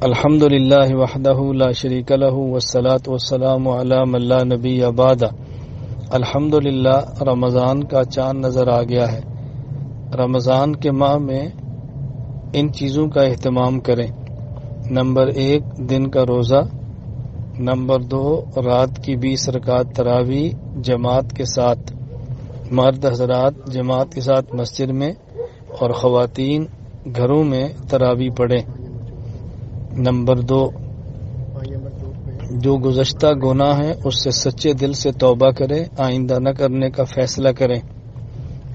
الحمد للہ وحدہ لا شریک له والصلاة والسلام علی من لا نبی بعد۔ الحمد للہ رمضان کا چاند نظر آ گیا ہے۔ رمضان کے ماہ میں ان چیزوں کا اہتمام کریں۔ نمبر ایک، دن کا روزہ۔ نمبر دو، رات کی بیس رکعت تراوی جماعت کے ساتھ۔ مرد حضرات جماعت کے ساتھ مسجد میں اور خواتین گھروں میں تراوی پڑھیں۔ نمبر دو۔ جو گزشتہ گناہ ہے اس سے سچے دل سے توبہ کرے آئندہ نہ کرنے کا فیصلہ کریں۔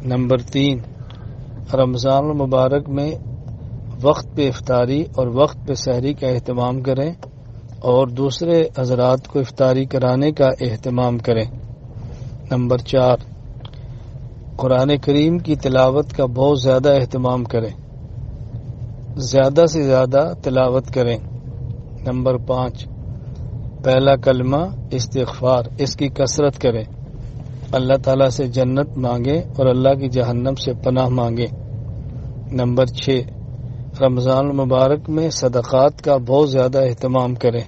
نمبر تین۔ رمضان المبارک میں وقت پہ افطاری اور وقت پہ سحری کا اہتمام کریں اور دوسرے حضرات کو افطاری کرانے کا اہتمام کریں۔ نمبر چار۔ قرآن کریم کی تلاوت کا بہت زیادہ اہتمام کریں۔ زیادہ سے زیادہ تلاوت کریں۔ نمبر پانچ، پہلا کلمہ استغفار، اس کی کثرت کریں۔ اللہ تعالیٰ سے جنت مانگیں اور اللہ کی جہنم سے پناہ مانگیں۔ نمبر چھ، رمضان المبارک میں صدقات کا بہت زیادہ اہتمام کریں۔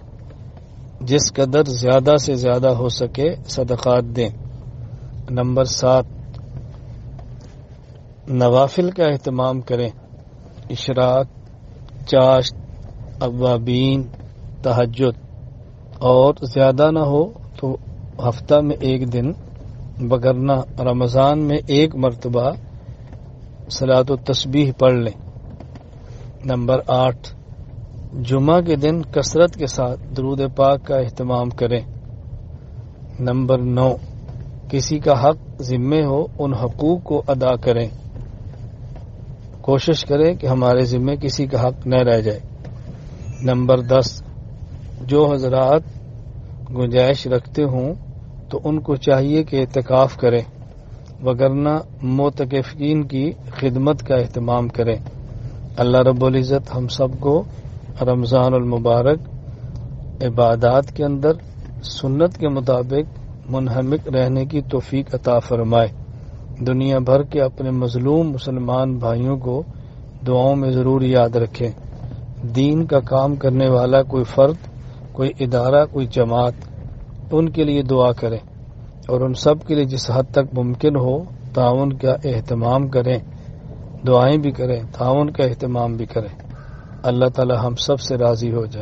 جس قدر زیادہ سے زیادہ ہو سکے صدقات دیں۔ نمبر سات، نوافل کا اہتمام کریں۔ اشراق چاشت اوابین تہجد۔ اور زیادہ نہ ہو تو ہفتہ میں ایک دن بگرنا رمضان میں ایک مرتبہ سلاد و تسبیح پڑھ لیں۔ نمبر آٹھ، جمعہ کے دن کثرت کے ساتھ درود پاک کا اہتمام کریں۔ نمبر نو، کسی کا حق ذمے ہو، ان حقوق کو ادا کریں۔ کوشش کریں کہ ہمارے ذمے کسی کا حق نہ رہ جائے۔ نمبر دس، جو حضرات گنجائش رکھتے ہوں تو ان کو چاہیے کہ اعتکاف کریں، وگرنہ موتقفین کی خدمت کا اہتمام کریں۔ اللہ رب العزت ہم سب کو رمضان المبارک عبادات کے اندر، سنت کے مطابق منہمک رہنے کی توفیق عطا فرمائے۔ دنیا بھر کے اپنے مظلوم مسلمان بھائیوں کو دعاؤں میں ضرور یاد رکھیں۔ دین کا کام کرنے والا کوئی فرد، کوئی ادارہ، کوئی جماعت، ان کے لیے دعا کریں اور ان سب کے لیے جس حد تک ممکن ہو تعاون کا اہتمام کریں۔ دعائیں بھی کریں، تعاون کا اہتمام بھی کریں۔ اللہ تعالی ہم سب سے راضی ہو جائے۔